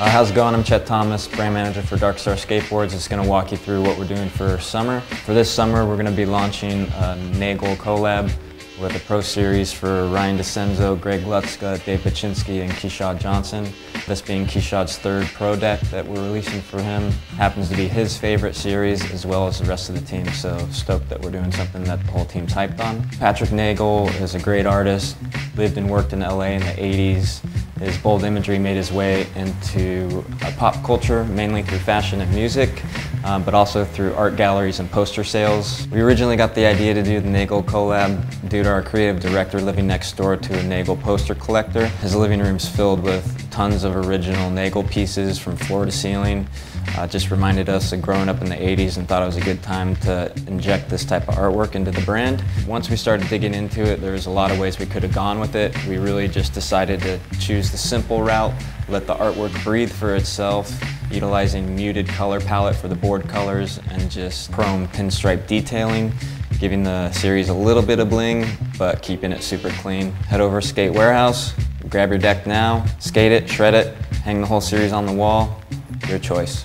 Uh, how's it going? I'm Chet Thomas, brand manager for Darkstar Skateboards. Just going to walk you through what we're doing for summer. For this summer, we're going to be launching a Nagel collab with a Pro Series for Ryan DeCenzo, Greg Lutzka, Dave Bachinsky, and Kechaud Johnson. This being Kechaud's third Pro deck that we're releasing for him. Happens to be his favorite series as well as the rest of the team, so stoked that we're doing something that the whole team's hyped on. Patrick Nagel is a great artist, lived and worked in LA in the 80s. His bold imagery made his way into pop culture, mainly through fashion and music, um, but also through art galleries and poster sales. We originally got the idea to do the Nagel collab due to our creative director living next door to a Nagel poster collector. His living room's filled with tons of original Nagel pieces from floor to ceiling. Uh, just reminded us of growing up in the 80s and thought it was a good time to inject this type of artwork into the brand. Once we started digging into it, there was a lot of ways we could have gone with it. We really just decided to choose the simple route, let the artwork breathe for itself, utilizing muted color palette for the board colors and just chrome pinstripe detailing, giving the series a little bit of bling, but keeping it super clean. Head over Skate Warehouse, grab your deck now, skate it, shred it, hang the whole series on the wall, your choice.